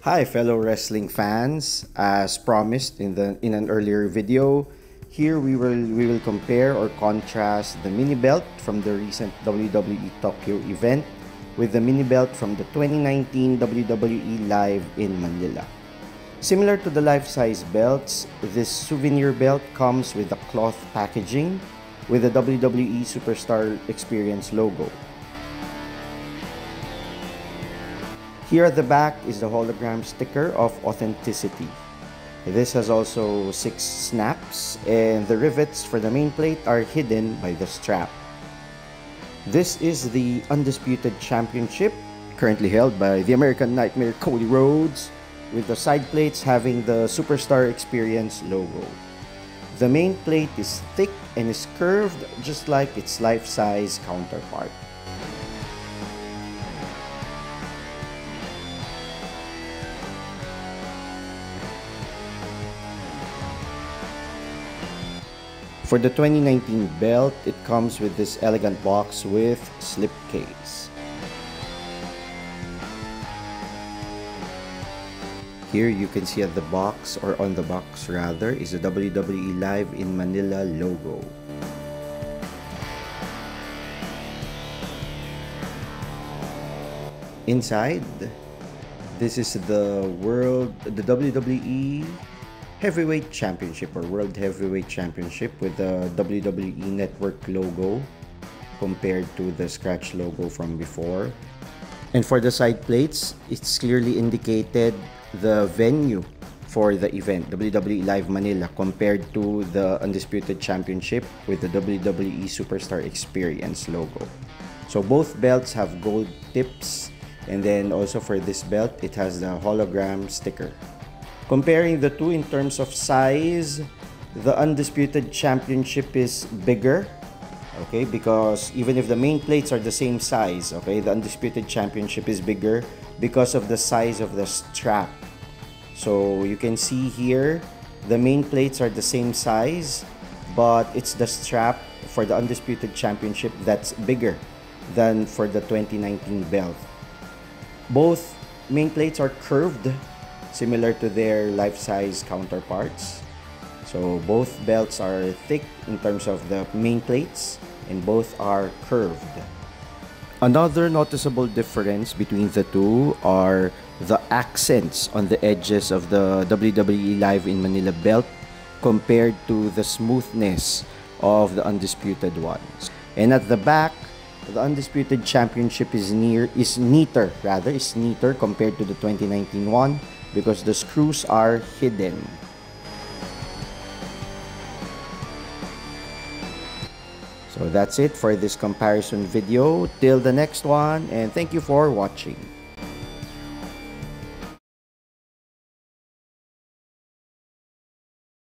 Hi fellow wrestling fans, as promised in the in an earlier video, here we will we will compare or contrast the mini belt from the recent WWE Tokyo event with the mini belt from the 2019 WWE Live in Manila. Similar to the life-size belts, this souvenir belt comes with a cloth packaging with the WWE Superstar Experience logo. Here at the back is the hologram sticker of authenticity. This has also six snaps and the rivets for the main plate are hidden by the strap. This is the Undisputed Championship, currently held by the American Nightmare Cody Rhodes, with the side plates having the Superstar Experience logo. The main plate is thick and is curved just like its life-size counterpart. For the 2019 belt, it comes with this elegant box with slipcase. Here you can see at the box or on the box rather is the WWE Live in Manila logo. Inside, this is the world the WWE Heavyweight Championship or World Heavyweight Championship with the WWE Network logo compared to the scratch logo from before. And for the side plates, it's clearly indicated the venue for the event, WWE Live Manila, compared to the Undisputed Championship with the WWE Superstar Experience logo. So both belts have gold tips and then also for this belt, it has the hologram sticker. Comparing the two in terms of size, the Undisputed Championship is bigger. Okay, because even if the main plates are the same size, okay, the Undisputed Championship is bigger because of the size of the strap. So you can see here, the main plates are the same size, but it's the strap for the Undisputed Championship that's bigger than for the 2019 belt. Both main plates are curved similar to their life-size counterparts. So both belts are thick in terms of the main plates and both are curved. Another noticeable difference between the two are the accents on the edges of the WWE Live in Manila belt compared to the smoothness of the undisputed ones. And at the back, the undisputed championship is near is neater rather is neater compared to the 2019 one because the screws are hidden. So that's it for this comparison video. Till the next one and thank you for watching.